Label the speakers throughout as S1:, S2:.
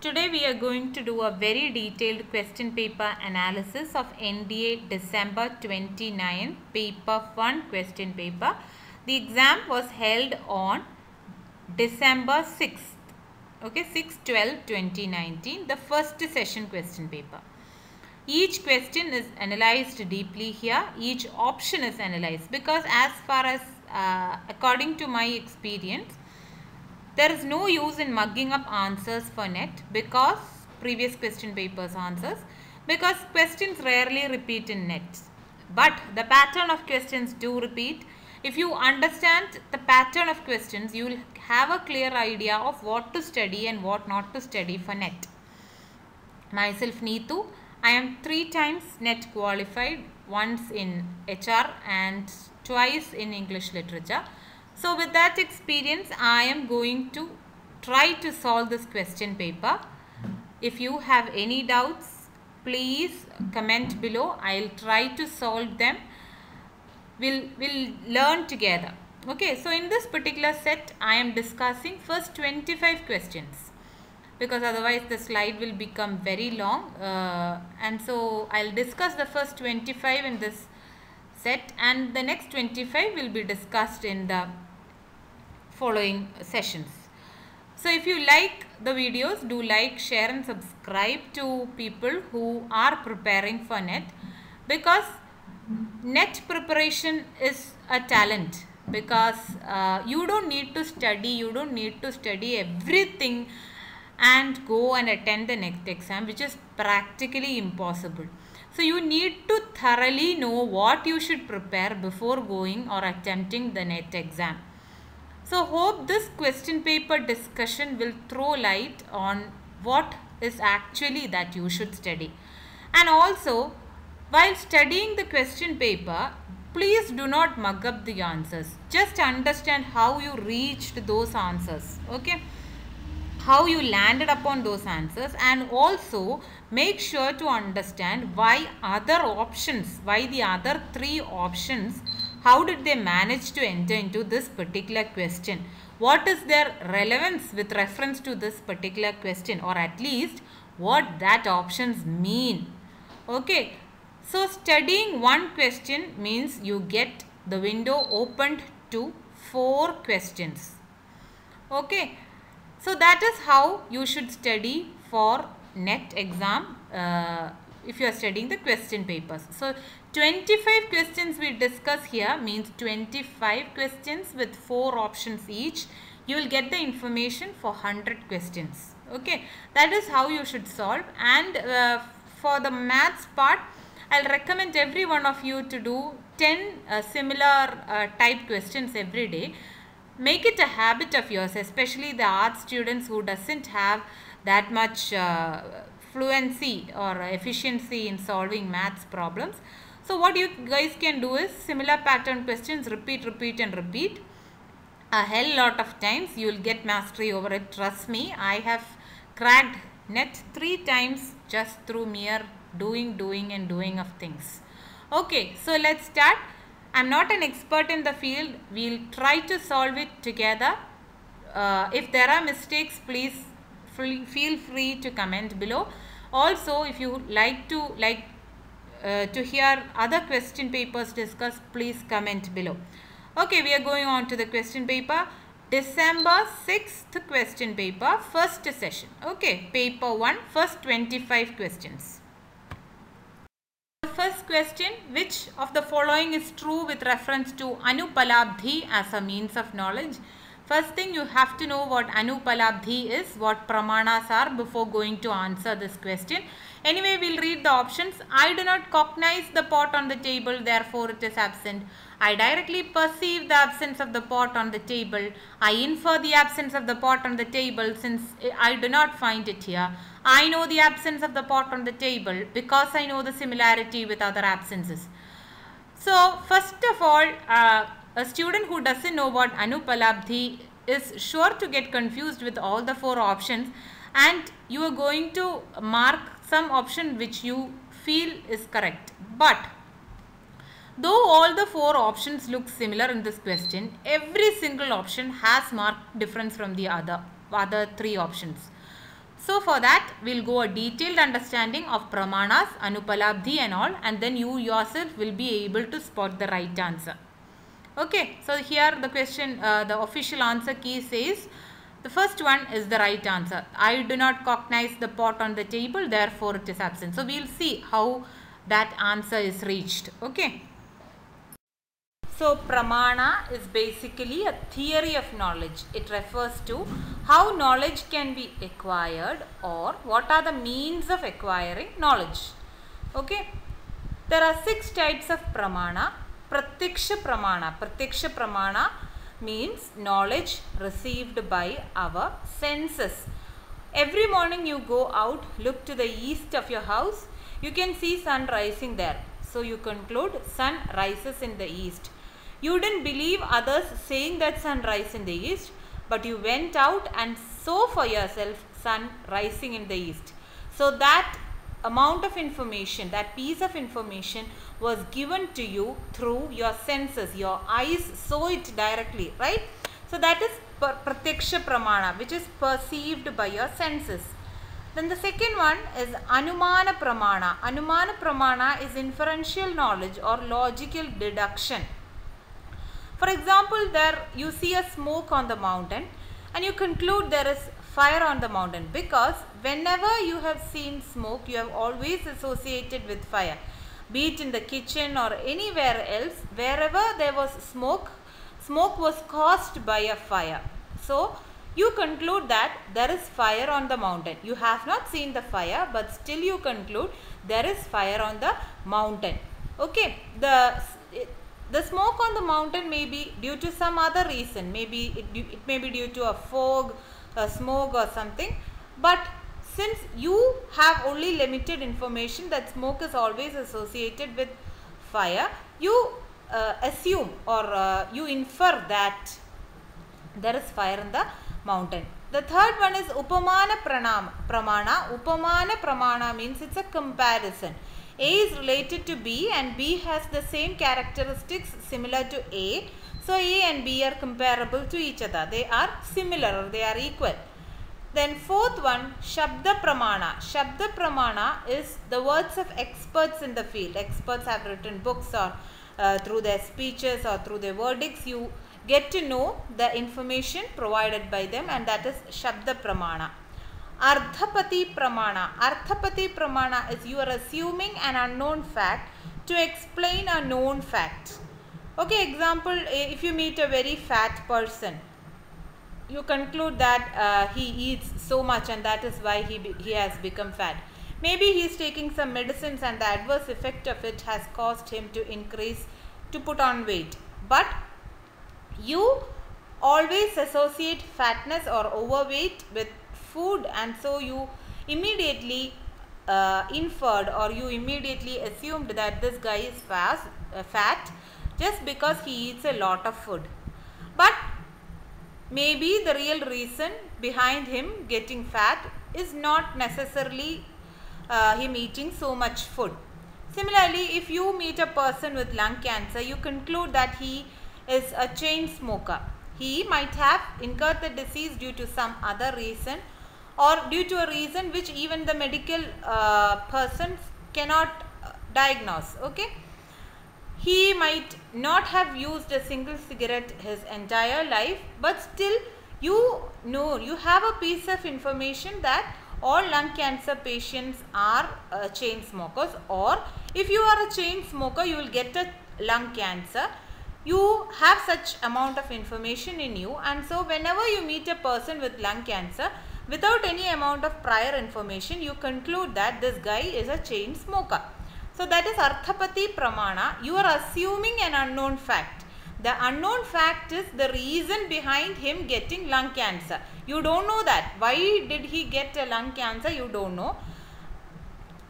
S1: Today we are going to do a very detailed question paper analysis of NTA December 29 paper 1 question paper. The exam was held on December 6th. Okay, 6 12 2019, the first session question paper. Each question is analyzed deeply here. Each option is analyzed because as far as uh, according to my experience, there is no use in mugging up answers for net because previous question papers answers because questions rarely repeat in net. But the pattern of questions do repeat. If you understand the pattern of questions, you will have a clear idea of what to study and what not to study for net. Myself Neetu, I am three times net qualified, once in HR and twice in English literature. So with that experience, I am going to try to solve this question paper. If you have any doubts, please comment below. I'll try to solve them. We'll, we'll learn together. Okay, so in this particular set, I am discussing first 25 questions because otherwise the slide will become very long. Uh, and so I'll discuss the first 25 in this set and the next 25 will be discussed in the following sessions. So if you like the videos, do like, share and subscribe to people who are preparing for NET because NET preparation is a talent because uh, you don't need to study, you don't need to study everything and go and attend the next exam which is practically impossible. So you need to thoroughly know what you should prepare before going or attempting the NET exam. So hope this question paper discussion will throw light on what is actually that you should study. And also while studying the question paper, please do not mug up the answers. Just understand how you reached those answers. Okay. How you landed upon those answers and also make sure to understand why other options, why the other three options how did they manage to enter into this particular question? What is their relevance with reference to this particular question or at least what that options mean? Okay, so studying one question means you get the window opened to four questions. Okay, so that is how you should study for NET exam uh, if you are studying the question papers. So 25 questions we discuss here means 25 questions with 4 options each. You will get the information for 100 questions. Okay, that is how you should solve and uh, for the maths part, I'll recommend every one of you to do 10 uh, similar uh, type questions every day. Make it a habit of yours, especially the art students who doesn't have that much uh, fluency or efficiency in solving maths problems. So what you guys can do is similar pattern questions repeat, repeat and repeat a hell lot of times. You will get mastery over it. Trust me, I have cracked net three times just through mere doing, doing and doing of things. Okay, so let's start. I'm not an expert in the field. We'll try to solve it together. Uh, if there are mistakes, please feel free to comment below. Also, if you like to like uh, to hear other question papers discussed, please comment below. Okay, we are going on to the question paper. December 6th question paper, first session. Okay, paper 1, first 25 questions. The First question, which of the following is true with reference to Anupalabdhi as a means of knowledge? First thing you have to know what Anupalabdhi is, what pramanas are before going to answer this question. Anyway, we'll read the options. I do not cognize the pot on the table, therefore it is absent. I directly perceive the absence of the pot on the table. I infer the absence of the pot on the table since I do not find it here. I know the absence of the pot on the table because I know the similarity with other absences. So, first of all, uh, a student who doesn't know what Anupalabdhi is sure to get confused with all the four options and you are going to mark some option which you feel is correct. But though all the four options look similar in this question, every single option has marked difference from the other, other three options. So for that, we'll go a detailed understanding of pramanas, anupalabdhi and all and then you yourself will be able to spot the right answer. Okay, so here the question, uh, the official answer key says, the first one is the right answer. I do not cognize the pot on the table, therefore it is absent. So we'll see how that answer is reached. Okay. So pramana is basically a theory of knowledge. It refers to how knowledge can be acquired or what are the means of acquiring knowledge. Okay. There are six types of pramana. Pratyaksha pramana. Pratyaksha pramana means knowledge received by our senses. Every morning you go out, look to the east of your house, you can see sun rising there. So you conclude sun rises in the east. You didn't believe others saying that sun rises in the east, but you went out and saw for yourself sun rising in the east. So that amount of information, that piece of information was given to you through your senses. Your eyes saw it directly, right? So that is pratyaksha pramana, which is perceived by your senses. Then the second one is anumana pramana. Anumana pramana is inferential knowledge or logical deduction. For example, there you see a smoke on the mountain and you conclude there is fire on the mountain because whenever you have seen smoke, you have always associated with fire. Be it in the kitchen or anywhere else, wherever there was smoke, smoke was caused by a fire. So, you conclude that there is fire on the mountain. You have not seen the fire, but still you conclude there is fire on the mountain. Okay, the the smoke on the mountain may be due to some other reason. Maybe it, it may be due to a fog, a smoke or something. But since you have only limited information that smoke is always associated with fire, you uh, assume or uh, you infer that there is fire in the mountain. The third one is Upamana pranam, Pramana. Upamana Pramana means it's a comparison. A is related to B and B has the same characteristics similar to A. So A and B are comparable to each other. They are similar or they are equal. Then fourth one, Shabda Pramana. Shabda Pramana is the words of experts in the field. Experts have written books or uh, through their speeches or through their verdicts. You get to know the information provided by them and that is Shabda Pramana. Ardhapati Pramana. Ardhapati Pramana is you are assuming an unknown fact to explain a known fact. Okay, example, if you meet a very fat person, you conclude that uh, he eats so much and that is why he, he has become fat. Maybe he is taking some medicines and the adverse effect of it has caused him to increase, to put on weight. But you always associate fatness or overweight with food and so you immediately uh, inferred or you immediately assumed that this guy is fast, uh, fat just because he eats a lot of food. But maybe the real reason behind him getting fat is not necessarily uh, him eating so much food. Similarly, if you meet a person with lung cancer, you conclude that he is a chain smoker. He might have incurred the disease due to some other reason or due to a reason which even the medical uh, person cannot uh, diagnose. Okay. He might not have used a single cigarette his entire life but still you know you have a piece of information that all lung cancer patients are uh, chain smokers or if you are a chain smoker you will get a lung cancer. You have such amount of information in you and so whenever you meet a person with lung cancer without any amount of prior information you conclude that this guy is a chain smoker so that is arthapati pramana you are assuming an unknown fact the unknown fact is the reason behind him getting lung cancer. You don't know that. Why did he get a lung cancer? You don't know.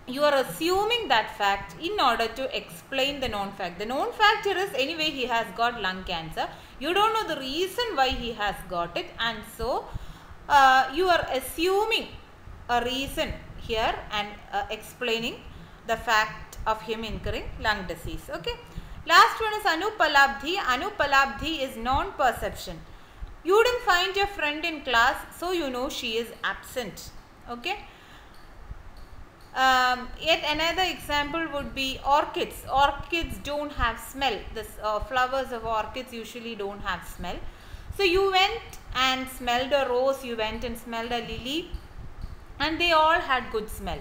S1: You are assuming that fact in order to explain the known fact. The known fact here is anyway he has got lung cancer. You don't know the reason why he has got it and so uh, you are assuming a reason here and uh, explaining the fact of him incurring lung disease. Okay. Last one is Anupalabdhi. Anupalabdhi is non-perception. You didn't find your friend in class, so you know she is absent. Okay. Um, yet another example would be orchids. Orchids don't have smell. The uh, flowers of orchids usually don't have smell. So you went and smelled a rose, you went and smelled a lily and they all had good smell.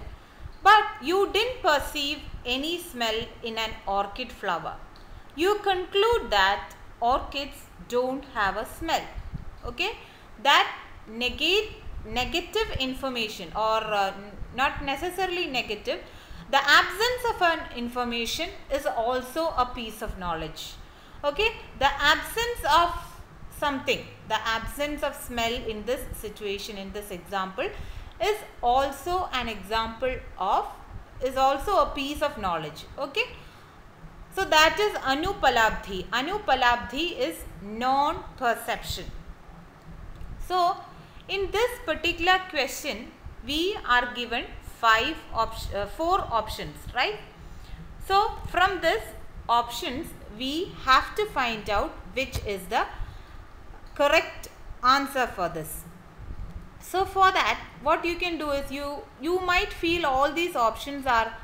S1: But you didn't perceive any smell in an orchid flower. You conclude that orchids don't have a smell. Okay. That negate negative information or uh, not necessarily negative the absence of an information is also a piece of knowledge okay the absence of something the absence of smell in this situation in this example is also an example of is also a piece of knowledge okay so that is anupalabdhi anupalabdhi is non perception so in this particular question, we are given five op uh, four options, right? So, from this options, we have to find out which is the correct answer for this. So, for that, what you can do is you, you might feel all these options are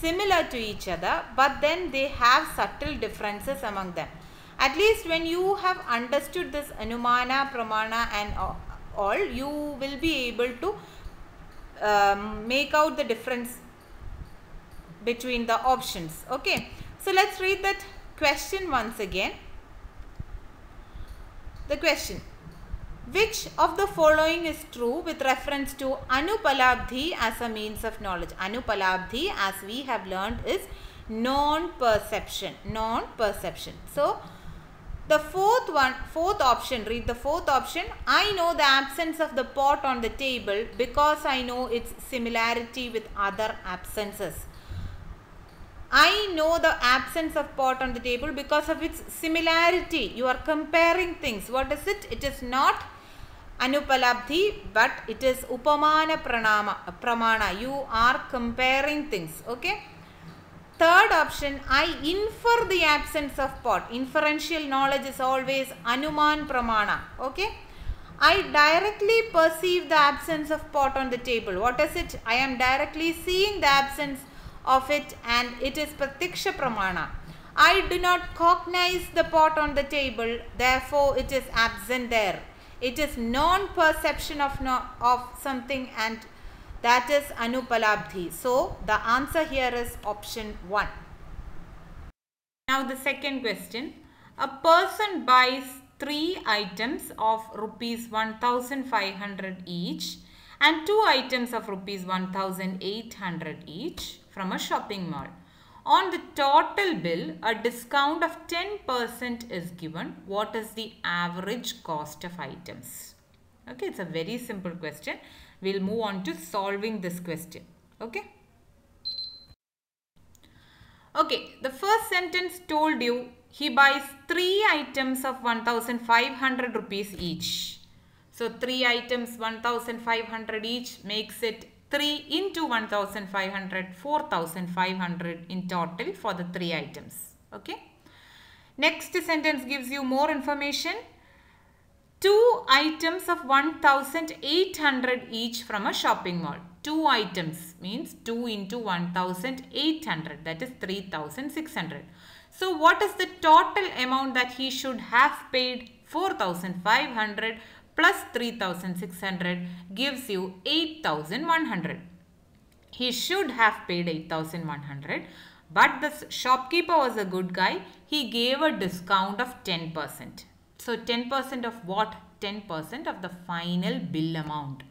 S1: similar to each other, but then they have subtle differences among them. At least when you have understood this Anumana, Pramana and all you will be able to um, make out the difference between the options. Okay. So let's read that question once again. The question which of the following is true with reference to anupalabdhi as a means of knowledge anupalabdhi as we have learned is non perception non perception so the fourth one, fourth option, read the fourth option. I know the absence of the pot on the table because I know its similarity with other absences. I know the absence of pot on the table because of its similarity. You are comparing things. What is it? It is not Anupalabdhi but it is Upamana pranama, Pramana. You are comparing things. Okay. Third option, I infer the absence of pot. Inferential knowledge is always Anuman Pramana. Okay. I directly perceive the absence of pot on the table. What is it? I am directly seeing the absence of it and it is Pratiksha Pramana. I do not cognize the pot on the table, therefore it is absent there. It is non-perception of, no, of something and that is Anupalabdhi. So, the answer here is option 1. Now, the second question. A person buys three items of rupees 1500 each and two items of rupees 1800 each from a shopping mall. On the total bill, a discount of 10% is given. What is the average cost of items? Okay, it's a very simple question we'll move on to solving this question. Okay. Okay, the first sentence told you he buys three items of 1500 rupees each. So, three items 1500 each makes it 3 into 1500, 4500 in total for the three items. Okay. Next sentence gives you more information two items of 1800 each from a shopping mall. Two items means 2 into 1800 that is 3600. So what is the total amount that he should have paid 4500 plus 3600 gives you 8100. He should have paid 8100 but the shopkeeper was a good guy. He gave a discount of 10%. So 10% of what? 10% of the final bill amount.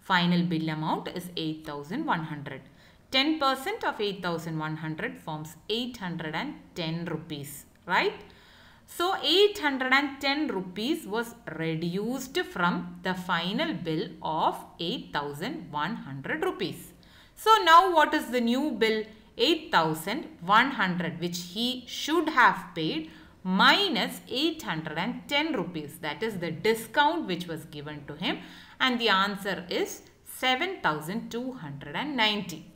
S1: Final bill amount is 8100. 10% of 8100 forms 810 rupees, right? So 810 rupees was reduced from the final bill of 8100 rupees. So now what is the new bill? 8100 which he should have paid minus 810 rupees. That is the discount which was given to him and the answer is 7290.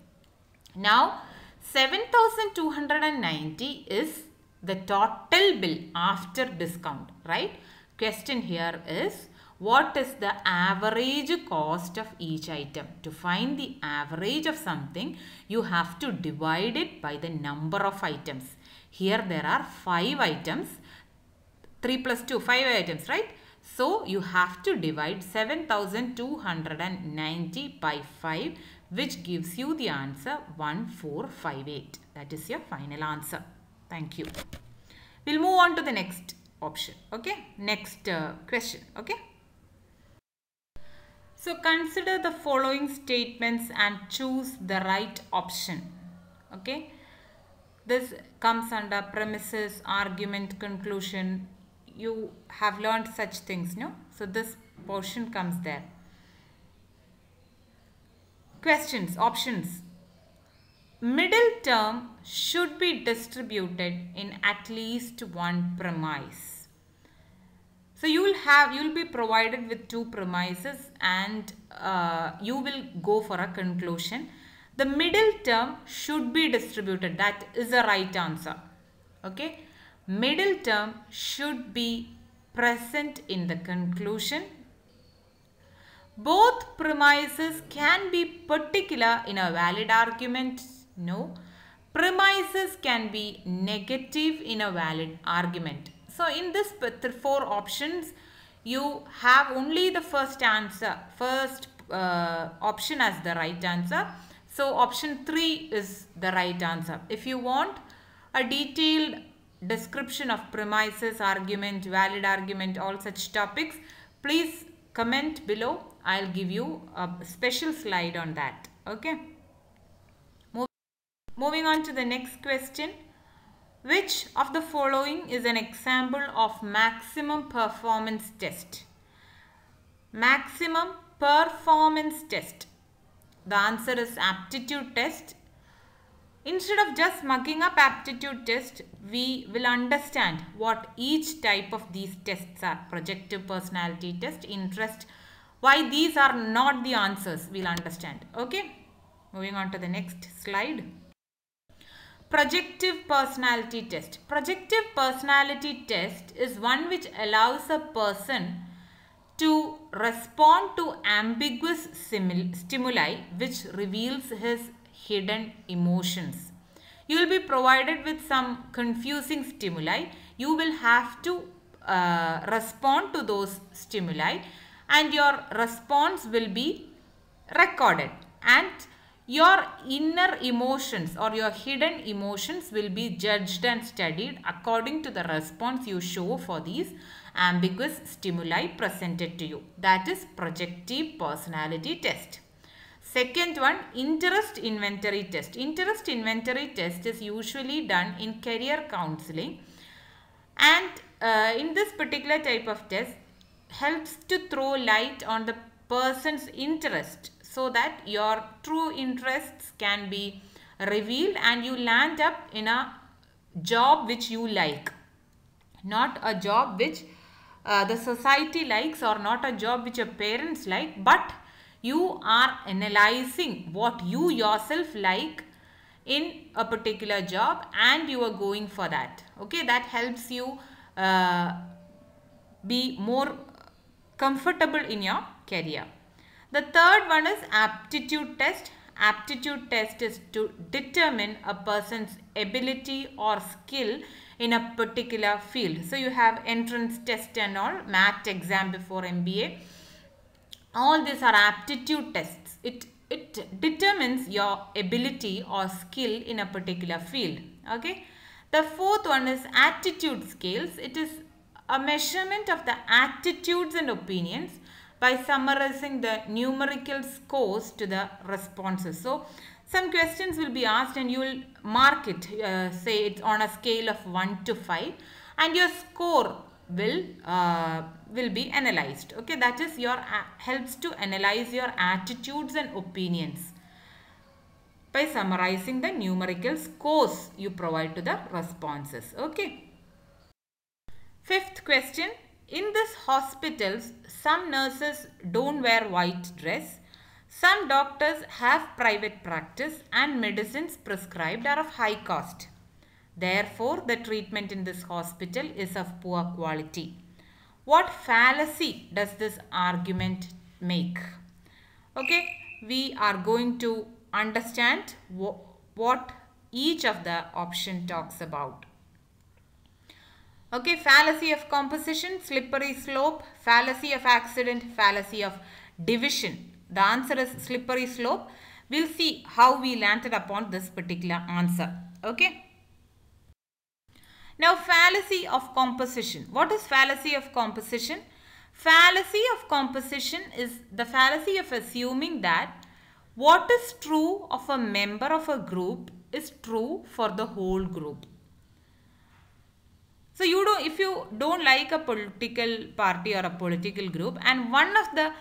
S1: Now 7290 is the total bill after discount, right? Question here is what is the average cost of each item. To find the average of something, you have to divide it by the number of items. Here there are 5 items. 3 plus 2, 5 items, right? So you have to divide 7290 by 5 which gives you the answer 1458. That is your final answer. Thank you. We'll move on to the next option. Okay. Next uh, question. Okay. So consider the following statements and choose the right option. Okay. This comes under premises, argument, conclusion. You have learned such things, no? So this portion comes there. Questions, options. Middle term should be distributed in at least one premise. So you will have, you will be provided with two premises and uh, you will go for a conclusion. The middle term should be distributed. That is the right answer. Okay. Middle term should be present in the conclusion both premises can be particular in a valid argument. No. Premises can be negative in a valid argument. So in this four options, you have only the first answer, first uh, option as the right answer. So option 3 is the right answer. If you want a detailed description of premises, argument, valid argument, all such topics, please comment below I'll give you a special slide on that. Okay. Moving on to the next question. Which of the following is an example of maximum performance test? Maximum performance test. The answer is aptitude test. Instead of just mugging up aptitude test, we will understand what each type of these tests are. Projective personality test, interest why these are not the answers, we'll understand. Okay. Moving on to the next slide. Projective personality test. Projective personality test is one which allows a person to respond to ambiguous stimuli which reveals his hidden emotions. You will be provided with some confusing stimuli. You will have to uh, respond to those stimuli and your response will be recorded and your inner emotions or your hidden emotions will be judged and studied according to the response you show for these ambiguous stimuli presented to you. That is projective personality test. Second one, interest inventory test. Interest inventory test is usually done in career counseling and uh, in this particular type of test, helps to throw light on the person's interest so that your true interests can be revealed and you land up in a job which you like not a job which uh, the society likes or not a job which your parents like but you are analyzing what you yourself like in a particular job and you are going for that okay that helps you uh, be more comfortable in your career. The third one is aptitude test. Aptitude test is to determine a person's ability or skill in a particular field. So you have entrance test and all, math exam before MBA. All these are aptitude tests. It, it determines your ability or skill in a particular field. Okay. The fourth one is attitude scales. It is a measurement of the attitudes and opinions by summarizing the numerical scores to the responses. So, some questions will be asked and you will mark it, uh, say it's on a scale of 1 to 5 and your score will uh, will be analyzed okay that is your uh, helps to analyze your attitudes and opinions by summarizing the numerical scores you provide to the responses okay Fifth question. In this hospitals, some nurses don't wear white dress. Some doctors have private practice and medicines prescribed are of high cost. Therefore, the treatment in this hospital is of poor quality. what fallacy does this argument make? Okay, we are going to understand what each of the option talks about. Okay, fallacy of composition, slippery slope, fallacy of accident, fallacy of division. The answer is slippery slope. We'll see how we landed upon this particular answer. Okay. Now, fallacy of composition. What is fallacy of composition? Fallacy of composition is the fallacy of assuming that what is true of a member of a group is true for the whole group. So you don't, if you don't like a political party or a political group and one of the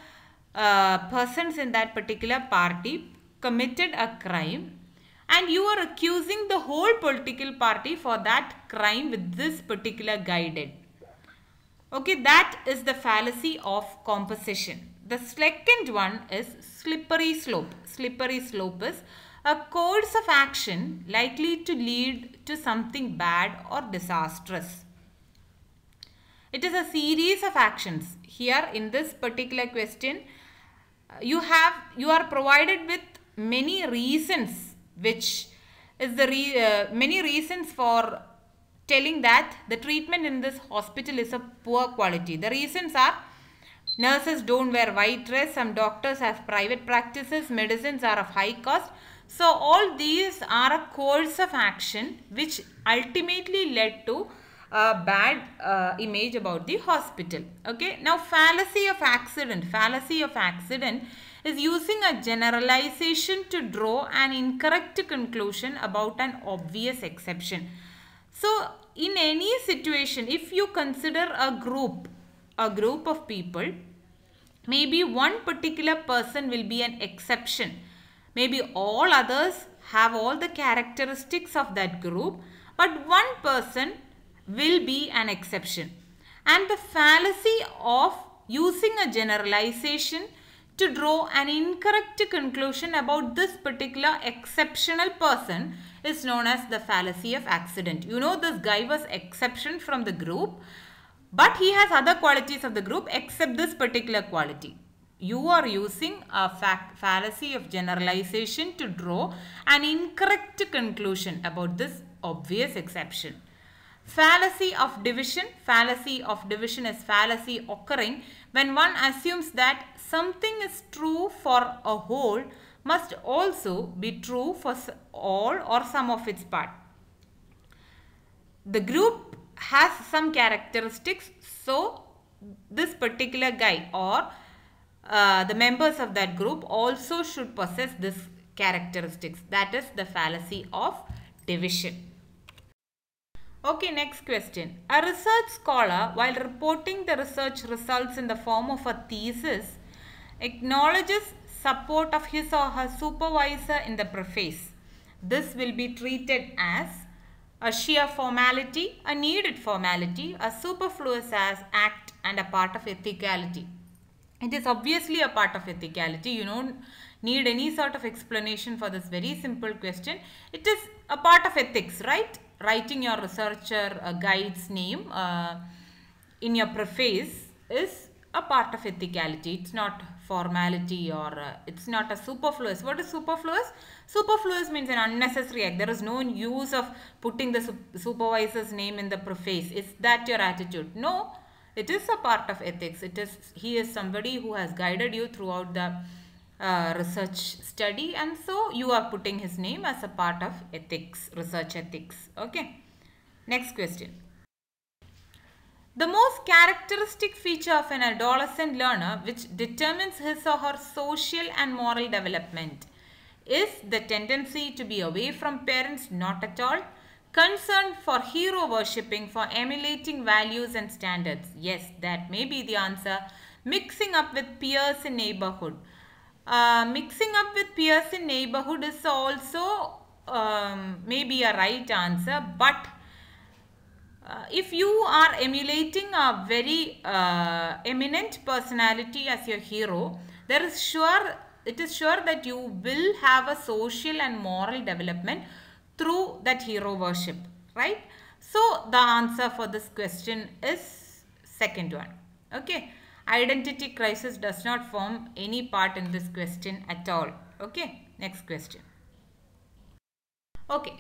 S1: uh, persons in that particular party committed a crime and you are accusing the whole political party for that crime with this particular guided. Okay, that is the fallacy of composition. The second one is slippery slope. Slippery slope is a course of action likely to lead to something bad or disastrous. It is a series of actions. Here in this particular question, you have you are provided with many reasons which is the re, uh, many reasons for telling that the treatment in this hospital is of poor quality. The reasons are nurses don't wear white dress, some doctors have private practices, medicines are of high cost. So all these are a course of action which ultimately led to a bad uh, image about the hospital. Okay. Now fallacy of accident. Fallacy of accident is using a generalization to draw an incorrect conclusion about an obvious exception. So in any situation, if you consider a group, a group of people, maybe one particular person will be an exception. Maybe all others have all the characteristics of that group, but one person will be an exception. And the fallacy of using a generalization to draw an incorrect conclusion about this particular exceptional person is known as the fallacy of accident. You know this guy was exception from the group but he has other qualities of the group except this particular quality. You are using a fallacy of generalization to draw an incorrect conclusion about this obvious exception. Fallacy of division. Fallacy of division is fallacy occurring when one assumes that something is true for a whole must also be true for all or some of its part. The group has some characteristics so this particular guy or uh, the members of that group also should possess this characteristics that is the fallacy of division. Okay, next question. A research scholar, while reporting the research results in the form of a thesis, acknowledges support of his or her supervisor in the preface. This will be treated as a sheer formality, a needed formality, a superfluous as act and a part of ethicality. It is obviously a part of ethicality. You don't need any sort of explanation for this very simple question. It is a part of ethics, right? writing your researcher uh, guide's name uh, in your preface is a part of ethicality. It's not formality or uh, it's not a superfluous. What is superfluous? Superfluous means an unnecessary act. There is no use of putting the supervisor's name in the preface. Is that your attitude? No, it is a part of ethics. It is he is somebody who has guided you throughout the uh, research study and so you are putting his name as a part of ethics, research ethics. Okay. Next question. The most characteristic feature of an adolescent learner which determines his or her social and moral development is the tendency to be away from parents not at all, concern for hero worshipping, for emulating values and standards. Yes, that may be the answer. Mixing up with peers in neighborhood uh, mixing up with peers in neighborhood is also um, maybe a right answer but uh, if you are emulating a very uh, eminent personality as your hero there is sure it is sure that you will have a social and moral development through that hero worship right so the answer for this question is second one Okay. Identity crisis does not form any part in this question at all. Okay. Next question. Okay.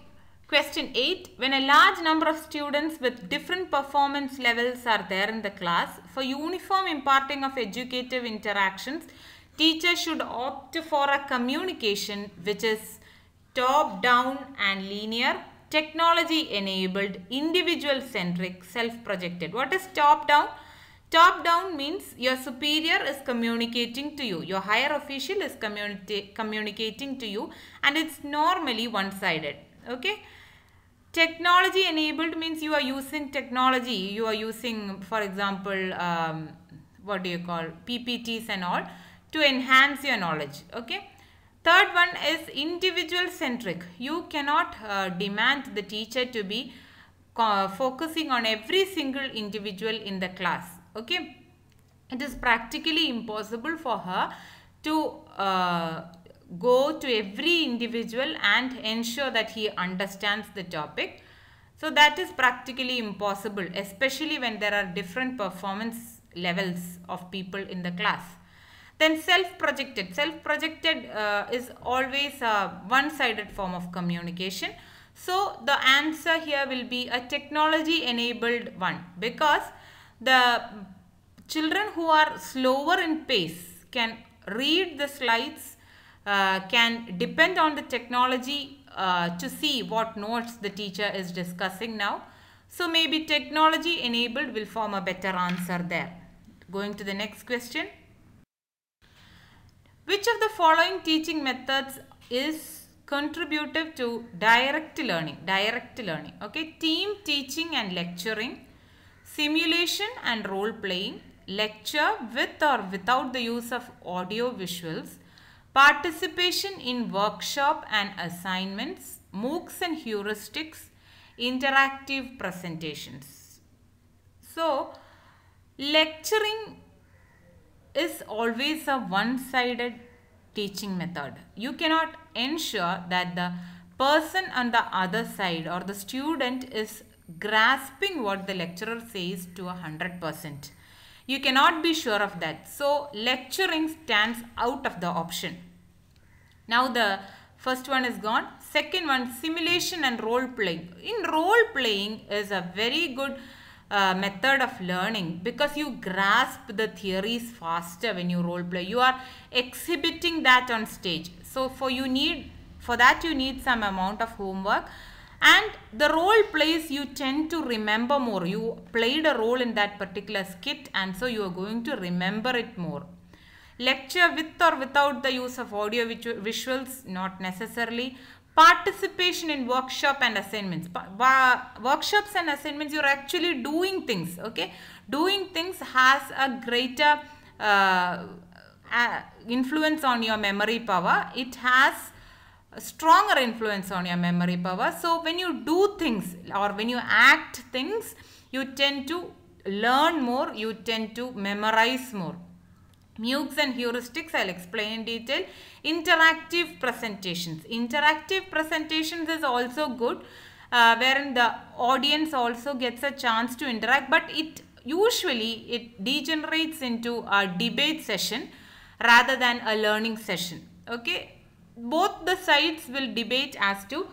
S1: Question 8. When a large number of students with different performance levels are there in the class, for uniform imparting of educative interactions, teacher should opt for a communication which is top down and linear, technology enabled, individual centric, self projected. What is top down? Top down means your superior is communicating to you, your higher official is communi communicating to you, and it's normally one sided. Okay technology enabled means you are using technology you are using for example um, what do you call ppts and all to enhance your knowledge okay third one is individual centric you cannot uh, demand the teacher to be focusing on every single individual in the class okay it is practically impossible for her to uh, go to every individual and ensure that he understands the topic. So that is practically impossible, especially when there are different performance levels of people in the class. Then self-projected. Self-projected uh, is always a one-sided form of communication. So the answer here will be a technology-enabled one because the children who are slower in pace can read the slides uh, can depend on the technology uh, to see what notes the teacher is discussing now. So maybe technology enabled will form a better answer there. Going to the next question. Which of the following teaching methods is contributive to direct learning? Direct learning. Okay. Team teaching and lecturing. Simulation and role playing. Lecture with or without the use of audio visuals participation in workshop and assignments, MOOCs and heuristics, interactive presentations. So, lecturing is always a one-sided teaching method. You cannot ensure that the person on the other side or the student is grasping what the lecturer says to a hundred percent. You cannot be sure of that. So lecturing stands out of the option. Now the first one is gone. Second one simulation and role playing. In role playing is a very good uh, method of learning because you grasp the theories faster when you role play. You are exhibiting that on stage. So for you need for that you need some amount of homework and the role plays you tend to remember more you played a role in that particular skit and so you are going to remember it more lecture with or without the use of audio visuals not necessarily participation in workshop and assignments workshops and assignments you're actually doing things okay doing things has a greater uh, influence on your memory power it has stronger influence on your memory power. So when you do things or when you act things, you tend to learn more, you tend to memorize more. MOOCs and heuristics I'll explain in detail. Interactive presentations. Interactive presentations is also good uh, wherein the audience also gets a chance to interact but it usually it degenerates into a debate session rather than a learning session. Okay, both the sides will debate as to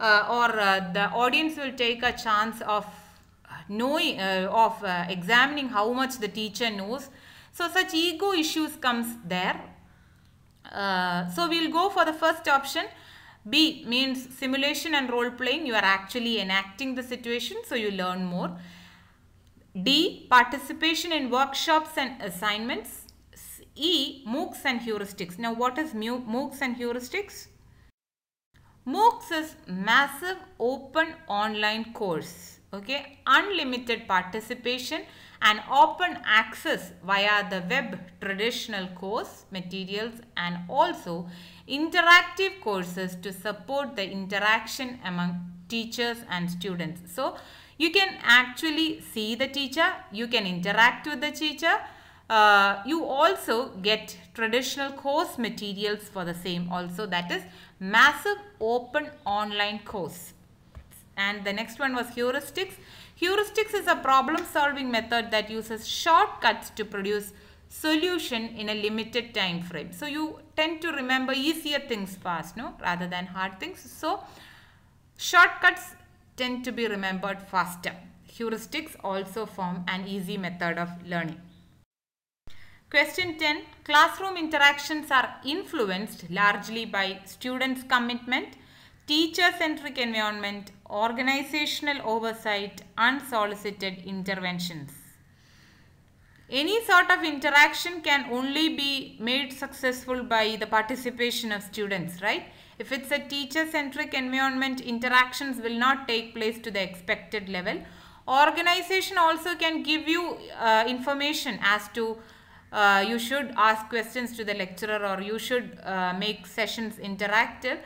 S1: uh, or uh, the audience will take a chance of knowing uh, of uh, examining how much the teacher knows so such ego issues comes there uh, so we'll go for the first option b means simulation and role playing you are actually enacting the situation so you learn more d participation in workshops and assignments E, MOOCs and heuristics. Now what is MOOCs and heuristics? MOOCs is massive open online course. Okay, unlimited participation and open access via the web traditional course materials and also interactive courses to support the interaction among teachers and students. So, you can actually see the teacher, you can interact with the teacher uh, you also get traditional course materials for the same also that is massive open online course and the next one was heuristics. Heuristics is a problem solving method that uses shortcuts to produce solution in a limited time frame. So you tend to remember easier things fast, no, rather than hard things. So shortcuts tend to be remembered faster. Heuristics also form an easy method of learning. Question 10. Classroom interactions are influenced largely by students' commitment, teacher-centric environment, organizational oversight, unsolicited interventions. Any sort of interaction can only be made successful by the participation of students, right? If it's a teacher-centric environment, interactions will not take place to the expected level. Organization also can give you uh, information as to uh, you should ask questions to the lecturer or you should uh, make sessions interactive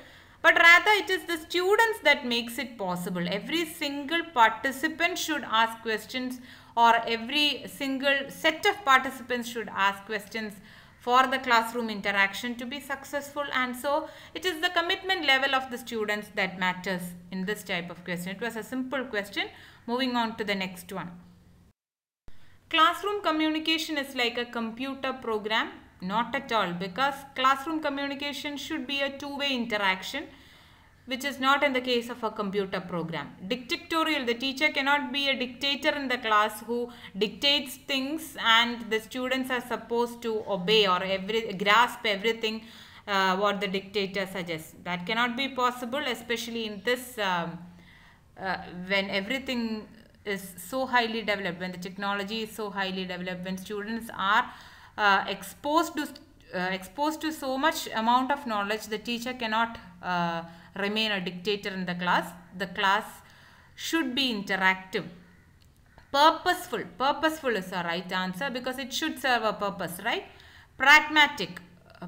S1: but rather it is the students that makes it possible. Every single participant should ask questions or every single set of participants should ask questions for the classroom interaction to be successful. And so it is the commitment level of the students that matters in this type of question. It was a simple question. Moving on to the next one. Classroom communication is like a computer program. Not at all because classroom communication should be a two-way interaction which is not in the case of a computer program. Dictatorial, the teacher cannot be a dictator in the class who dictates things and the students are supposed to obey or every grasp everything uh, what the dictator suggests. That cannot be possible especially in this um, uh, when everything is so highly developed, when the technology is so highly developed, when students are uh, exposed to uh, exposed to so much amount of knowledge, the teacher cannot uh, remain a dictator in the class. The class should be interactive. Purposeful. Purposeful is the right answer because it should serve a purpose, right? Pragmatic.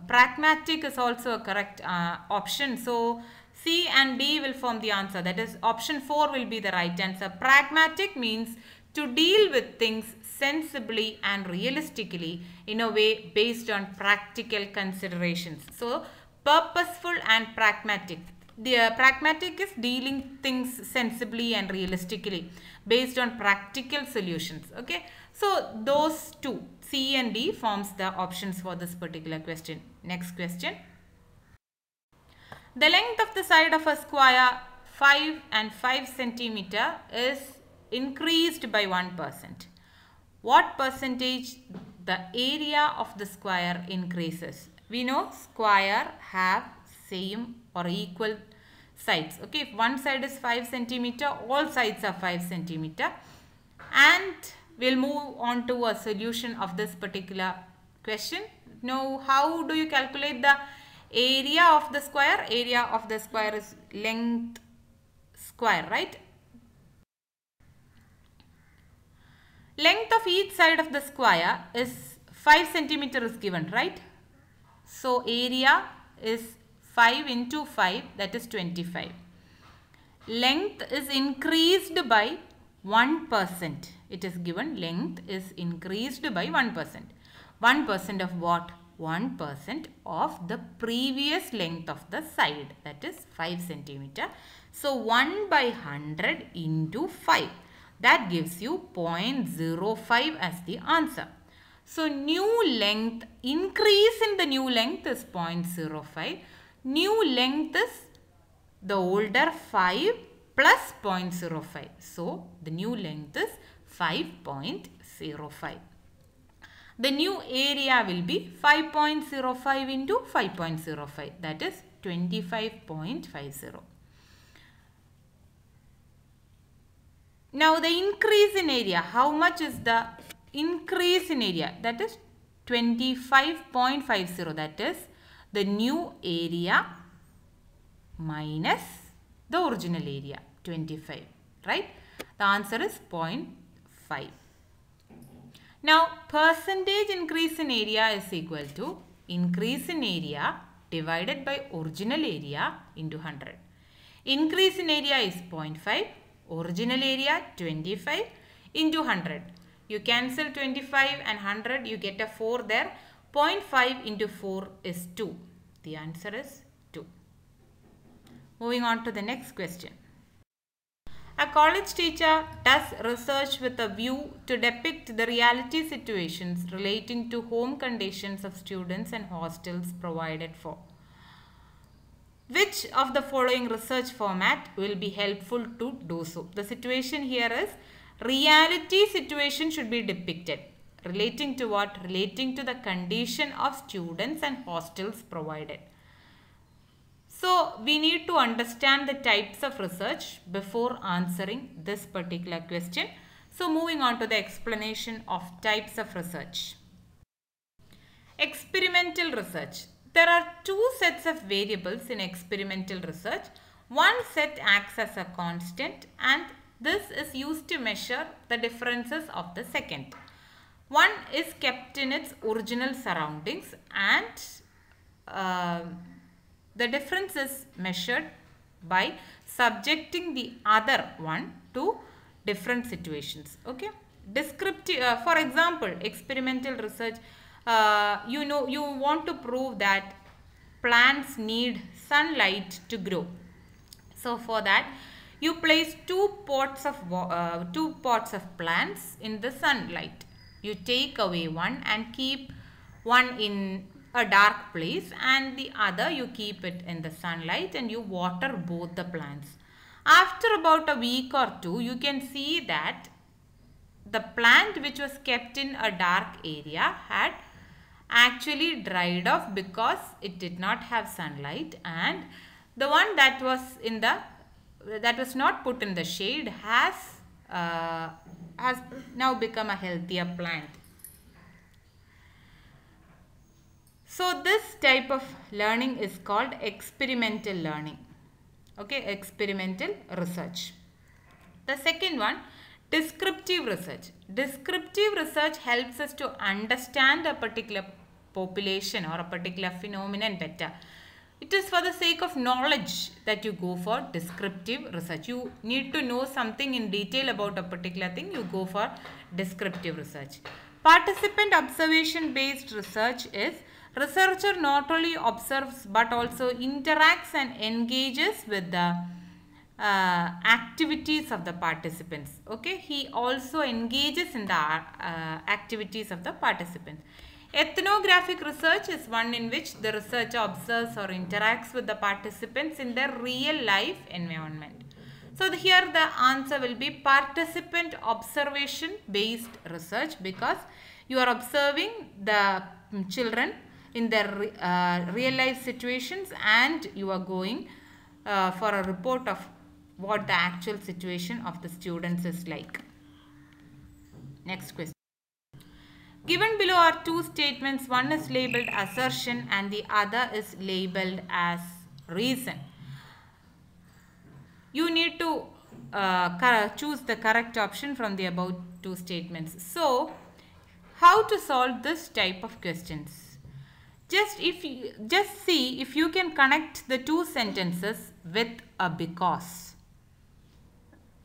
S1: pragmatic is also a correct uh, option. So, C and D will form the answer. That is option 4 will be the right answer. Pragmatic means to deal with things sensibly and realistically in a way based on practical considerations. So, purposeful and pragmatic. The uh, pragmatic is dealing things sensibly and realistically based on practical solutions. Okay. So, those two C and D forms the options for this particular question. Next question. The length of the side of a square 5 and 5 centimeter is increased by 1%. What percentage the area of the square increases? We know square have same or equal sides. Okay, if one side is 5 centimeter, all sides are 5 centimeter. And we'll move on to a solution of this particular question. Now, how do you calculate the area of the square? Area of the square is length square, right? Length of each side of the square is 5 centimeter is given, right? So, area is 5 into 5 that is 25. Length is increased by 1%. It is given length is increased by 1%. 1% of what? 1% of the previous length of the side that is 5 centimeter. So 1 by 100 into 5 that gives you 0.05 as the answer. So new length increase in the new length is 0.05. New length is the older 5 plus 0.05. So the new length is 5.05 the new area will be 5.05 into 5.05 that is 25.50. Now the increase in area, how much is the increase in area? That is 25.50 that is the new area minus the original area 25 right. The answer is 0.5. Now, percentage increase in area is equal to increase in area divided by original area into 100. Increase in area is 0.5, original area 25 into 100. You cancel 25 and 100, you get a 4 there. 0.5 into 4 is 2. The answer is 2. Moving on to the next question. A college teacher does research with a view to depict the reality situations relating to home conditions of students and hostels provided for. Which of the following research format will be helpful to do so? The situation here is reality situation should be depicted. Relating to what? Relating to the condition of students and hostels provided. So, we need to understand the types of research before answering this particular question. So, moving on to the explanation of types of research. Experimental research. There are two sets of variables in experimental research. One set acts as a constant and this is used to measure the differences of the second. One is kept in its original surroundings and uh, the difference is measured by subjecting the other one to different situations. Okay. Descriptive, uh, for example, experimental research, uh, you know, you want to prove that plants need sunlight to grow. So, for that, you place two pots of uh, two pots of plants in the sunlight you take away one and keep one in a dark place and the other you keep it in the sunlight and you water both the plants after about a week or two you can see that the plant which was kept in a dark area had actually dried off because it did not have sunlight and the one that was in the that was not put in the shade has uh, has now become a healthier plant. So this type of learning is called experimental learning. Okay, experimental research. The second one, descriptive research. Descriptive research helps us to understand a particular population or a particular phenomenon better. It is for the sake of knowledge that you go for descriptive research. You need to know something in detail about a particular thing, you go for descriptive research. Participant observation based research is researcher not only observes but also interacts and engages with the uh, activities of the participants. Okay, he also engages in the uh, activities of the participants. Ethnographic research is one in which the researcher observes or interacts with the participants in their real life environment. So, here the answer will be participant observation based research because you are observing the children in their uh, real life situations and you are going uh, for a report of what the actual situation of the students is like. Next question. Given below are two statements. One is labeled assertion and the other is labeled as reason. You need to uh, choose the correct option from the above two statements. So, how to solve this type of questions? Just if you, just see if you can connect the two sentences with a because.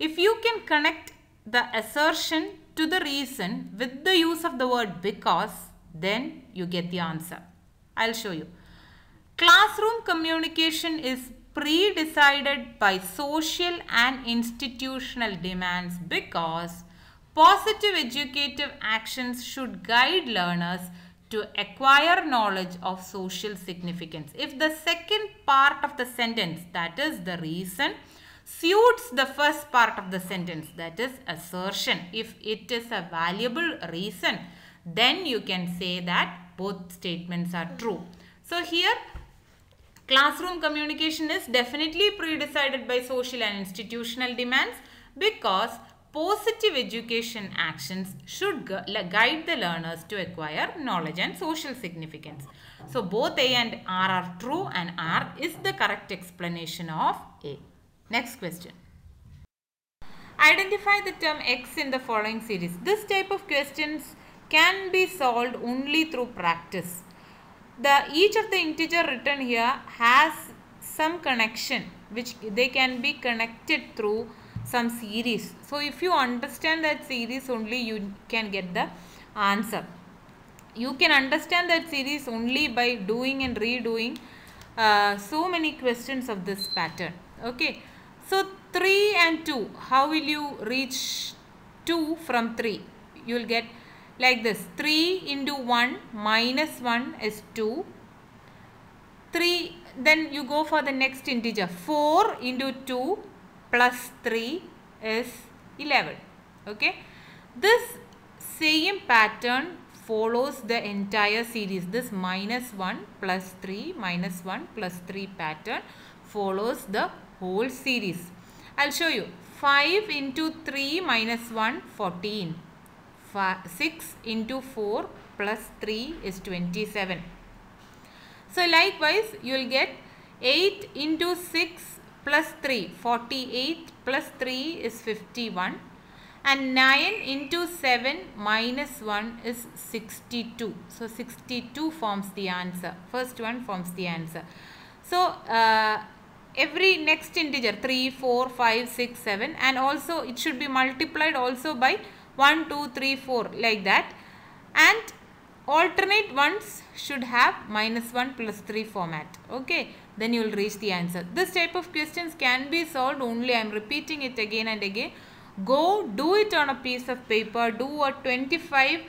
S1: If you can connect the assertion to the reason with the use of the word because, then you get the answer. I'll show you. Classroom communication is pre-decided by social and institutional demands because positive educative actions should guide learners to acquire knowledge of social significance. If the second part of the sentence, that is the reason, suits the first part of the sentence that is assertion. If it is a valuable reason then you can say that both statements are true. So here classroom communication is definitely pre-decided by social and institutional demands because positive education actions should guide the learners to acquire knowledge and social significance. So both A and R are true and R is the correct explanation of A. Next question. Identify the term x in the following series. This type of questions can be solved only through practice. The each of the integer written here has some connection which they can be connected through some series. So if you understand that series only you can get the answer. You can understand that series only by doing and redoing uh, so many questions of this pattern. Okay. So 3 and 2, how will you reach 2 from 3? You will get like this 3 into 1 minus 1 is 2. 3 then you go for the next integer 4 into 2 plus 3 is 11 okay this same pattern follows the entire series this minus 1 plus 3 minus 1 plus 3 pattern follows the whole series i'll show you 5 into 3 minus 1 14 Fi 6 into 4 plus 3 is 27 so likewise you will get 8 into 6 plus 3 48 plus 3 is 51 and 9 into 7 minus 1 is 62. So 62 forms the answer. First one forms the answer. So uh, every next integer 3, 4, 5, 6, 7 and also it should be multiplied also by 1, 2, 3, 4 like that. And alternate ones should have minus 1 plus 3 format. Okay then you will reach the answer. This type of questions can be solved only i am repeating it again and again. Go do it on a piece of paper do a 25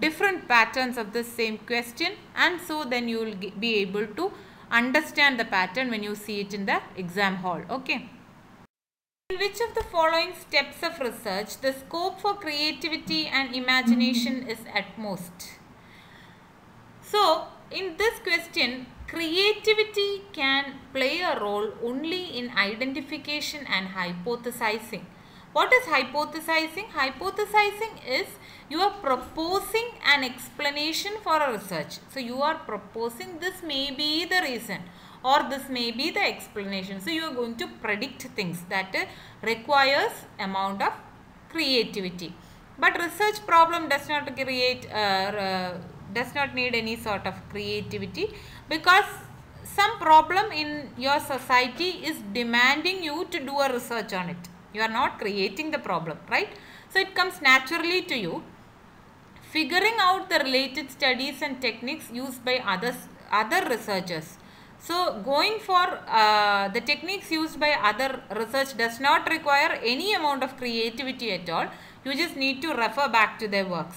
S1: different patterns of the same question and so then you will be able to understand the pattern when you see it in the exam hall okay in which of the following steps of research the scope for creativity and imagination is at most so, in this question, creativity can play a role only in identification and hypothesizing. What is hypothesizing? Hypothesizing is you are proposing an explanation for a research. So, you are proposing this may be the reason or this may be the explanation. So, you are going to predict things that requires amount of creativity. But research problem does not create uh, does not need any sort of creativity because some problem in your society is demanding you to do a research on it. You are not creating the problem, right? So, it comes naturally to you. Figuring out the related studies and techniques used by others, other researchers. So, going for uh, the techniques used by other research does not require any amount of creativity at all. You just need to refer back to their works.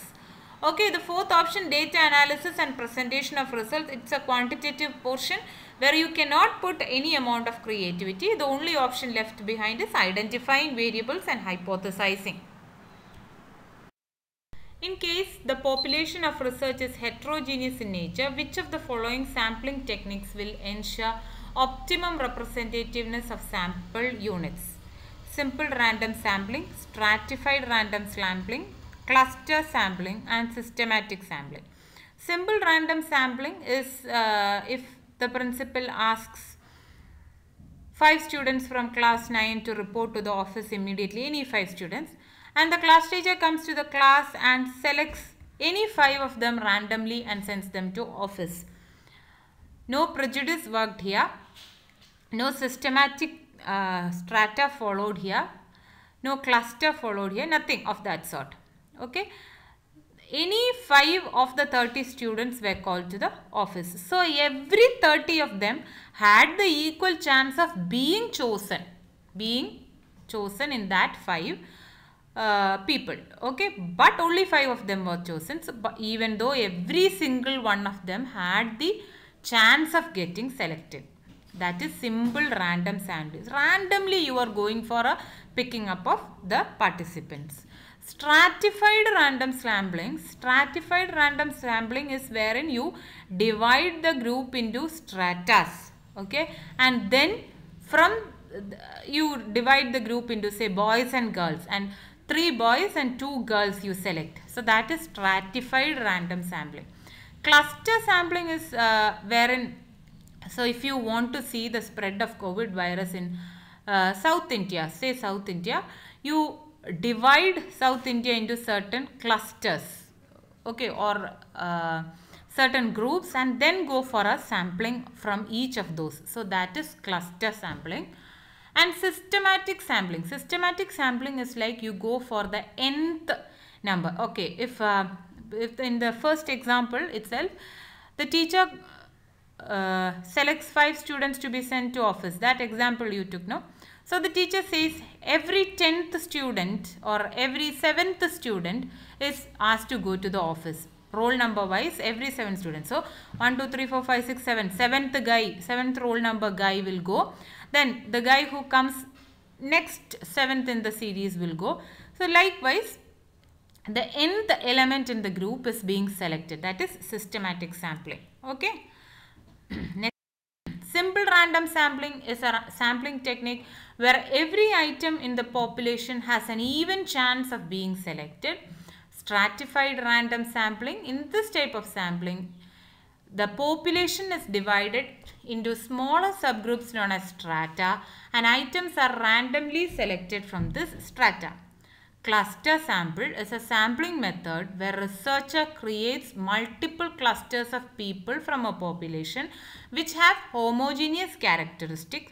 S1: Okay, the fourth option data analysis and presentation of results. It's a quantitative portion where you cannot put any amount of creativity. The only option left behind is identifying variables and hypothesizing. In case the population of research is heterogeneous in nature, which of the following sampling techniques will ensure optimum representativeness of sample units? Simple random sampling, stratified random sampling, cluster sampling and systematic sampling. Simple random sampling is uh, if the principal asks five students from class 9 to report to the office immediately, any five students. And the class teacher comes to the class and selects any five of them randomly and sends them to office. No prejudice worked here, no systematic uh, strata followed here, no cluster followed here, nothing of that sort. Okay any 5 of the 30 students were called to the office. So every 30 of them had the equal chance of being chosen being chosen in that 5 uh, people okay? But only 5 of them were chosen. So even though every single one of them had the chance of getting selected. That is simple random sampling randomly you are going for a picking up of the participants Stratified random sampling. Stratified random sampling is wherein you divide the group into stratas. Okay. And then from you divide the group into say boys and girls and three boys and two girls you select. So that is stratified random sampling. Cluster sampling is uh, wherein so if you want to see the spread of COVID virus in uh, South India, say South India, you divide South India into certain clusters okay or uh, certain groups and then go for a sampling from each of those. So that is cluster sampling and systematic sampling. Systematic sampling is like you go for the nth number. Okay, if, uh, if in the first example itself the teacher uh, selects five students to be sent to office. That example you took, no? So the teacher says every 10th student or every 7th student is asked to go to the office. Roll number wise, every 7 students. So 1, 2, 3, 4, 5, 6, 7. 7th guy, 7th roll number guy will go. Then the guy who comes next 7th in the series will go. So likewise, the nth element in the group is being selected. That is systematic sampling. Okay. Next. Simple random sampling is a sampling technique where every item in the population has an even chance of being selected. Stratified random sampling, in this type of sampling, the population is divided into smaller subgroups known as strata and items are randomly selected from this strata. Cluster sample is a sampling method where researcher creates multiple clusters of people from a population which have homogeneous characteristics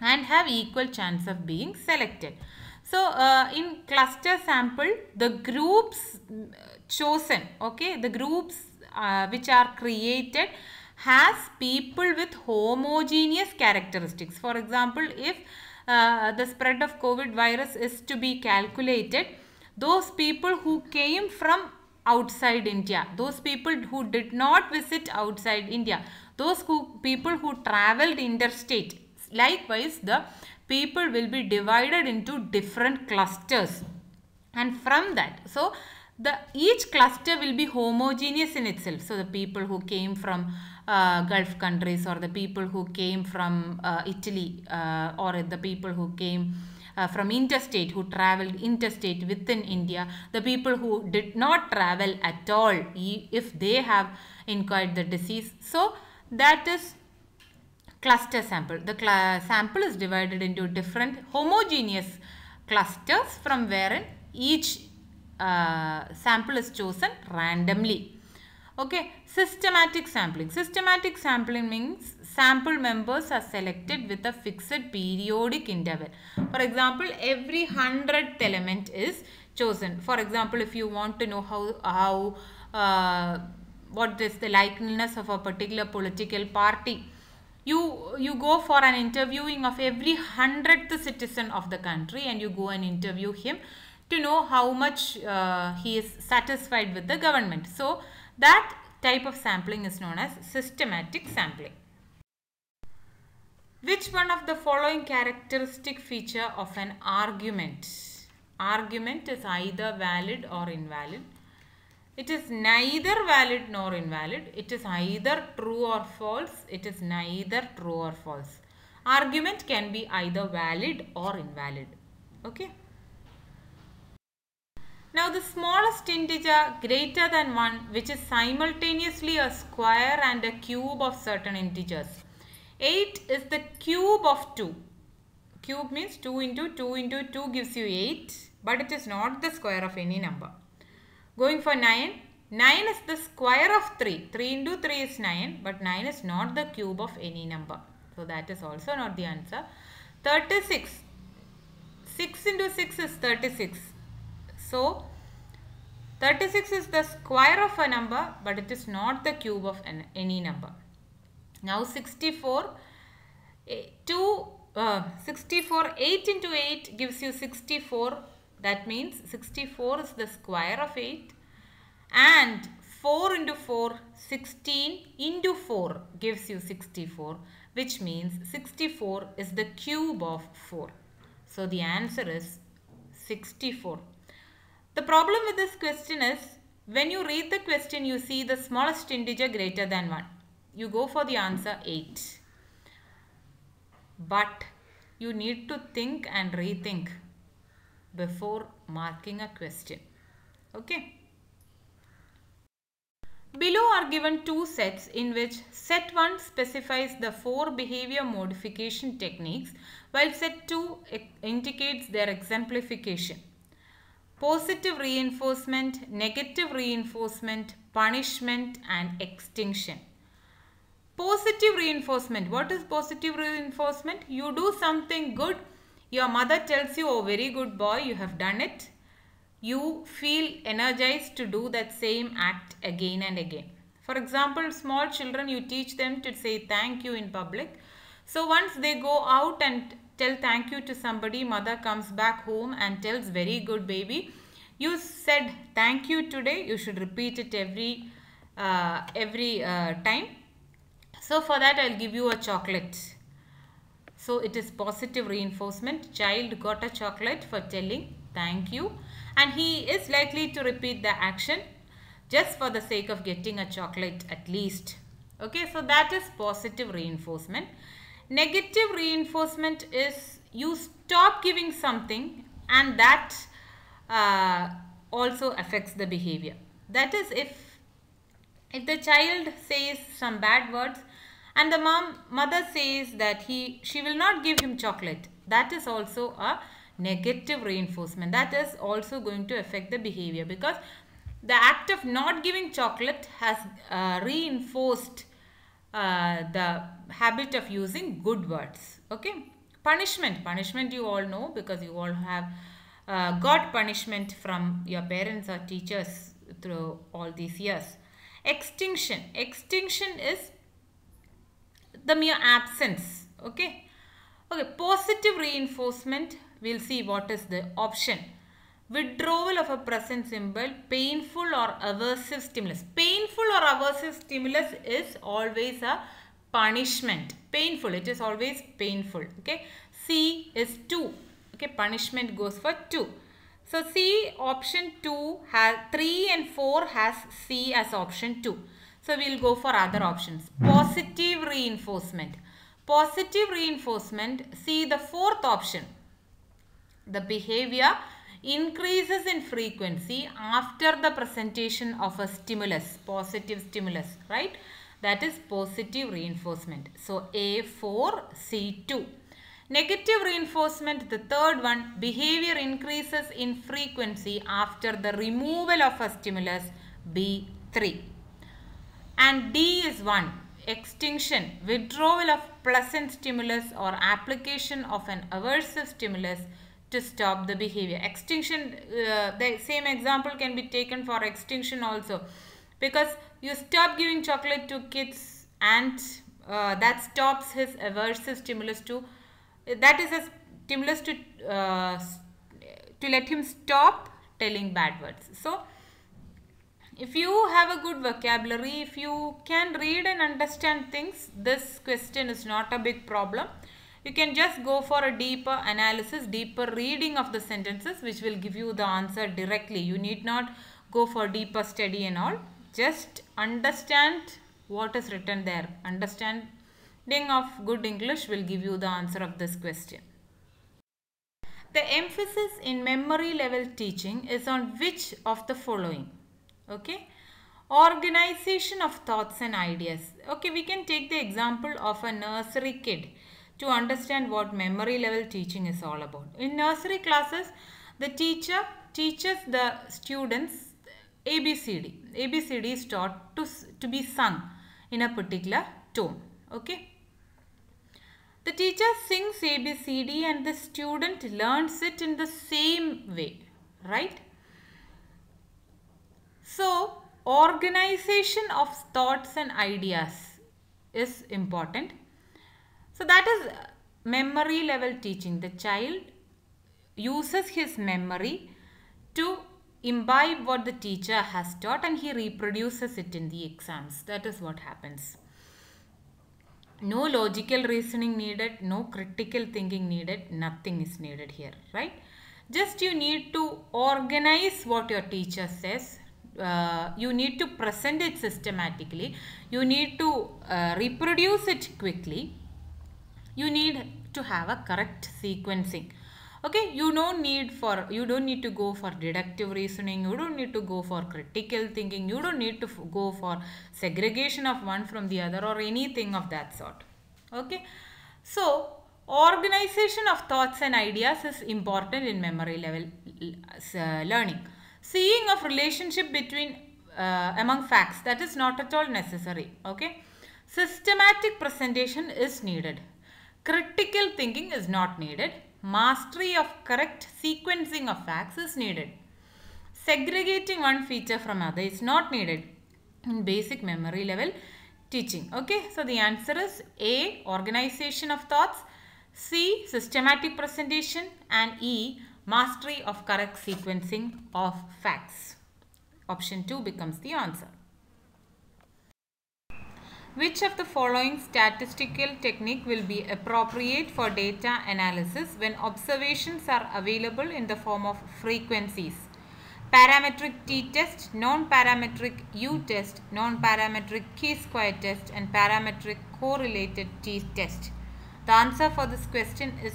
S1: and have equal chance of being selected. So, uh, in cluster sample, the groups chosen, okay, the groups uh, which are created has people with homogeneous characteristics. For example, if uh, the spread of COVID virus is to be calculated, those people who came from outside India, those people who did not visit outside India, those who people who traveled interstate, likewise the people will be divided into different clusters and from that so the each cluster will be homogeneous in itself so the people who came from uh, Gulf countries or the people who came from uh, Italy uh, or the people who came uh, from interstate who traveled interstate within India, the people who did not travel at all if they have incurred the disease. So that is cluster sample. The sample is divided into different homogeneous clusters from wherein each uh, sample is chosen randomly. Okay, systematic sampling. Systematic sampling means sample members are selected with a fixed periodic interval. For example, every hundredth element is chosen. For example, if you want to know how, how uh, what is the likeness of a particular political party, you you go for an interviewing of every hundredth citizen of the country and you go and interview him to know how much uh, he is satisfied with the government. So, that type of sampling is known as systematic sampling. Which one of the following characteristic feature of an argument? Argument is either valid or invalid. It is neither valid nor invalid. It is either true or false. It is neither true or false. Argument can be either valid or invalid. Okay. Now the smallest integer greater than 1 which is simultaneously a square and a cube of certain integers. 8 is the cube of 2. Cube means 2 into 2 into 2 gives you 8 but it is not the square of any number. Going for 9, 9 is the square of 3. 3 into 3 is 9 but 9 is not the cube of any number. So that is also not the answer. 36. 6 into 6 is 36. So, 36 is the square of a number but it is not the cube of an, any number. Now 64, 2, uh, 64, 8 into 8 gives you 64. That means 64 is the square of 8 and 4 into 4, 16 into 4 gives you 64 which means 64 is the cube of 4. So the answer is 64. The problem with this question is when you read the question you see the smallest integer greater than 1. You go for the answer 8. But you need to think and rethink before marking a question. Okay. Below are given two sets in which set 1 specifies the four behavior modification techniques while set 2 indicates their exemplification positive reinforcement, negative reinforcement, punishment and extinction. Positive reinforcement. What is positive reinforcement? You do something good. Your mother tells you, oh very good boy, you have done it. You feel energized to do that same act again and again. For example, small children, you teach them to say thank you in public. So once they go out and tell thank you to somebody, mother comes back home and tells very good baby. You said thank you today. You should repeat it every uh, every uh, time. So for that I'll give you a chocolate. So it is positive reinforcement. Child got a chocolate for telling thank you and he is likely to repeat the action just for the sake of getting a chocolate at least. Okay, so that is positive reinforcement. Negative reinforcement is you stop giving something and that uh, also affects the behavior. That is if if the child says some bad words and the mom mother says that he she will not give him chocolate. That is also a negative reinforcement. That is also going to affect the behavior because the act of not giving chocolate has uh, reinforced uh, the habit of using good words. Okay? Punishment. Punishment you all know because you all have uh, got punishment from your parents or teachers through all these years. Extinction. Extinction is the mere absence okay? Okay positive reinforcement we'll see what is the option. Withdrawal of a present symbol painful or aversive stimulus. Painful or aversive stimulus is always a punishment. Painful it is always painful okay? C is 2 okay? Punishment goes for 2 so c option 2 has 3 and 4 has c as option 2 so we'll go for other options positive reinforcement positive reinforcement see the fourth option the behavior increases in frequency after the presentation of a stimulus, positive stimulus, right? That is positive reinforcement. So, A4, C2. Negative reinforcement, the third one, behavior increases in frequency after the removal of a stimulus, B3. And D is 1, extinction, withdrawal of pleasant stimulus or application of an aversive stimulus, to stop the behavior. Extinction, uh, the same example can be taken for extinction also because you stop giving chocolate to kids and uh, that stops his aversive stimulus to, that is a stimulus to, uh, to let him stop telling bad words. So, if you have a good vocabulary, if you can read and understand things, this question is not a big problem you can just go for a deeper analysis, deeper reading of the sentences which will give you the answer directly. You need not go for deeper study and all. Just understand what is written there. Understanding of good English will give you the answer of this question. The emphasis in memory level teaching is on which of the following? Okay. Organization of thoughts and ideas. Okay, we can take the example of a nursery kid to understand what memory level teaching is all about. In nursery classes, the teacher teaches the students ABCD. ABCD is taught to, to be sung in a particular tone. Okay. The teacher sings ABCD and the student learns it in the same way. Right. So, organization of thoughts and ideas is important so that is memory level teaching. The child uses his memory to imbibe what the teacher has taught and he reproduces it in the exams. That is what happens. No logical reasoning needed, no critical thinking needed, nothing is needed here, right? Just you need to organize what your teacher says. Uh, you need to present it systematically. You need to uh, reproduce it quickly. You need to have a correct sequencing. Okay you don't need for you don't need to go for deductive reasoning. You don't need to go for critical thinking. You don't need to go for segregation of one from the other or anything of that sort. Okay? So organization of thoughts and ideas is important in memory level uh, learning seeing of relationship between uh, among facts that is not at all necessary okay systematic presentation is needed Critical thinking is not needed. Mastery of correct sequencing of facts is needed. Segregating one feature from other is not needed. in basic memory level teaching. Okay, so the answer is A. Organization of thoughts, C. Systematic presentation and E. Mastery of correct sequencing of facts. Option 2 becomes the answer. Which of the following statistical technique will be appropriate for data analysis when observations are available in the form of frequencies? Parametric t-test, non-parametric u-test, non-parametric chi-square test and parametric correlated t-test. The answer for this question is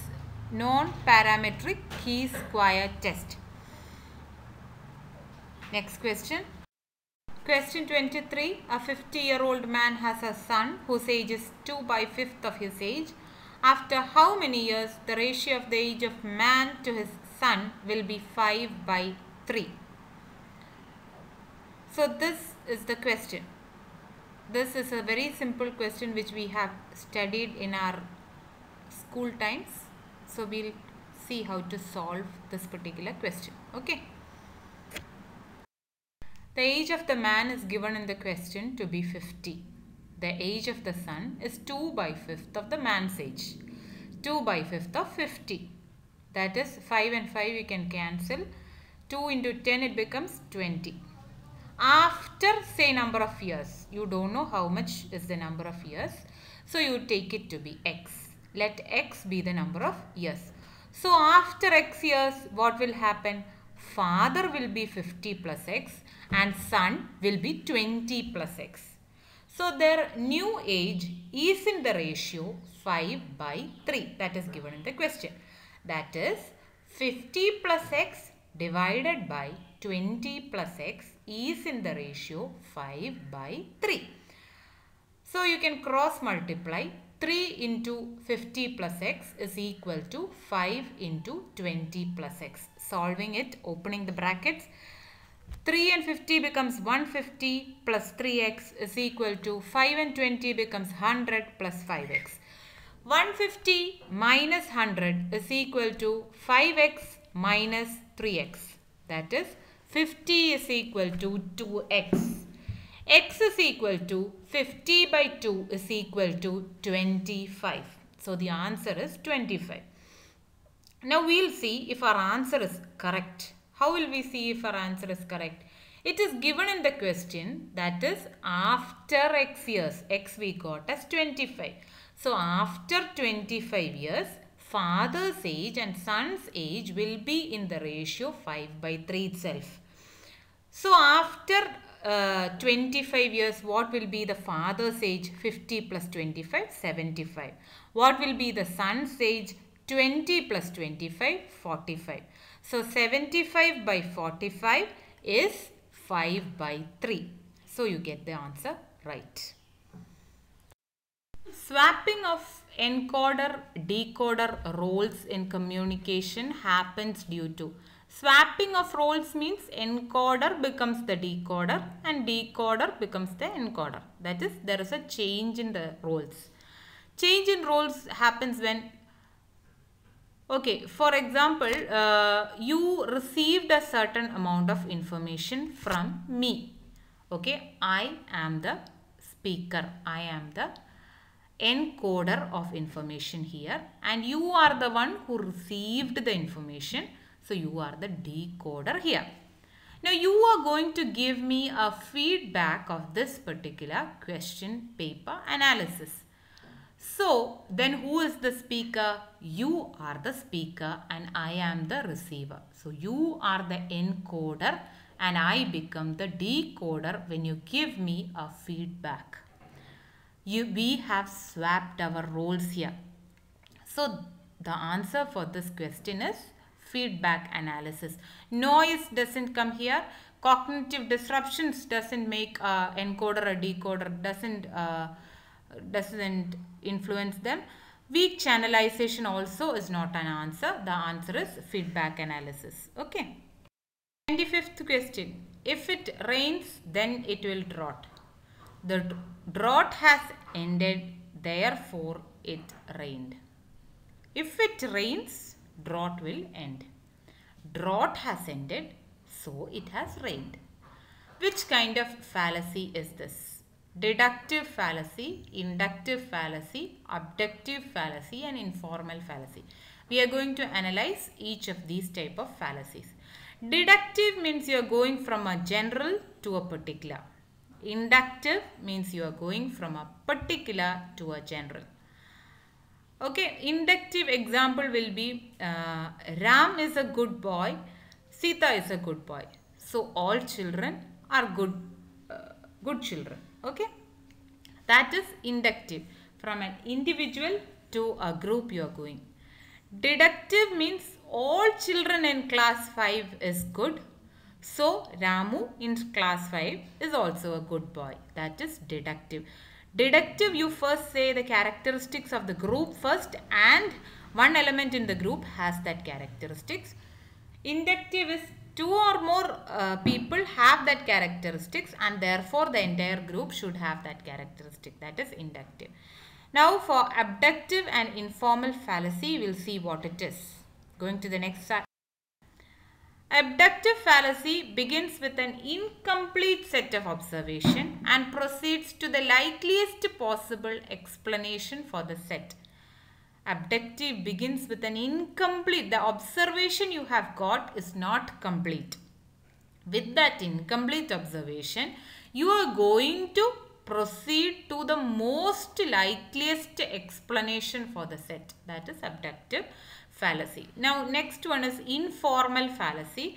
S1: non-parametric chi-square test. Next question. Question 23. A 50 year old man has a son whose age is 2 by 5th of his age. After how many years the ratio of the age of man to his son will be 5 by 3? So this is the question. This is a very simple question which we have studied in our school times. So we'll see how to solve this particular question. Okay. The age of the man is given in the question to be 50. The age of the son is 2 by 5th of the man's age. 2 by 5th of 50. That is 5 and 5 we can cancel. 2 into 10 it becomes 20. After say number of years, you don't know how much is the number of years. So you take it to be x. Let x be the number of years. So after x years, what will happen? Father will be 50 plus x and son will be 20 plus x. So their new age is in the ratio 5 by 3 that is given in the question. That is 50 plus x divided by 20 plus x is in the ratio 5 by 3. So you can cross multiply 3 into 50 plus x is equal to 5 into 20 plus x. Solving it, opening the brackets, 3 and 50 becomes 150 plus 3x is equal to 5 and 20 becomes 100 plus 5x. 150 minus 100 is equal to 5x minus 3x. That is 50 is equal to 2x. X is equal to 50 by 2 is equal to 25. So the answer is 25. Now we'll see if our answer is correct. How will we see if our answer is correct? It is given in the question that is after x years. x we got as 25. So after 25 years, father's age and son's age will be in the ratio 5 by 3 itself. So after uh, 25 years, what will be the father's age? 50 plus 25, 75. What will be the son's age? 20 plus 25, 45. So 75 by 45 is 5 by 3. So you get the answer right. Swapping of encoder decoder roles in communication happens due to swapping of roles means encoder becomes the decoder and decoder becomes the encoder. That is there is a change in the roles. Change in roles happens when Okay, for example, uh, you received a certain amount of information from me. Okay, I am the speaker. I am the encoder of information here and you are the one who received the information. So, you are the decoder here. Now, you are going to give me a feedback of this particular question paper analysis. So, then who is the speaker? You are the speaker and I am the receiver. So, you are the encoder and I become the decoder when you give me a feedback. You, we have swapped our roles here. So, the answer for this question is feedback analysis. Noise doesn't come here. Cognitive disruptions doesn't make uh, encoder or decoder, doesn't uh, doesn't influence them. Weak channelization also is not an answer. The answer is feedback analysis. Okay. 25th question. If it rains, then it will drought. The drought has ended, therefore it rained. If it rains, drought will end. Drought has ended, so it has rained. Which kind of fallacy is this? Deductive fallacy, inductive fallacy, abductive fallacy and informal fallacy. We are going to analyze each of these type of fallacies. Deductive means you are going from a general to a particular. Inductive means you are going from a particular to a general. Okay, inductive example will be uh, Ram is a good boy, Sita is a good boy. So all children are good, uh, good children. Okay, that is inductive. From an individual to a group you are going. Deductive means all children in class 5 is good so Ramu in class 5 is also a good boy. That is deductive. Deductive you first say the characteristics of the group first and one element in the group has that characteristics. Inductive is two or more uh, people have that characteristics and therefore the entire group should have that characteristic. That is inductive. Now for abductive and informal fallacy we will see what it is. Going to the next slide. Abductive fallacy begins with an incomplete set of observation and proceeds to the likeliest possible explanation for the set. Abductive begins with an incomplete, the observation you have got is not complete. With that incomplete observation, you are going to proceed to the most likeliest explanation for the set that is abductive fallacy. Now next one is informal fallacy.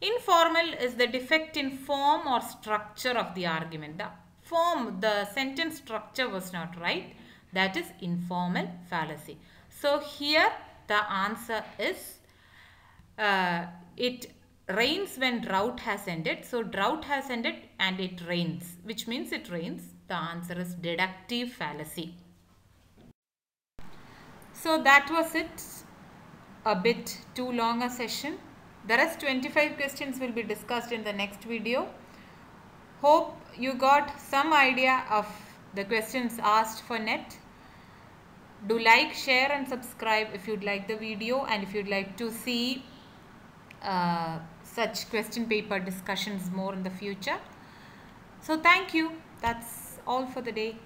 S1: Informal is the defect in form or structure of the argument. The form, the sentence structure was not right. That is informal fallacy. So here the answer is uh, it rains when drought has ended. So drought has ended and it rains which means it rains. The answer is deductive fallacy. So that was it a bit too long a session. The rest 25 questions will be discussed in the next video. Hope you got some idea of the questions asked for net. Do like, share and subscribe if you'd like the video and if you'd like to see uh, such question paper discussions more in the future. So thank you. That's all for the day.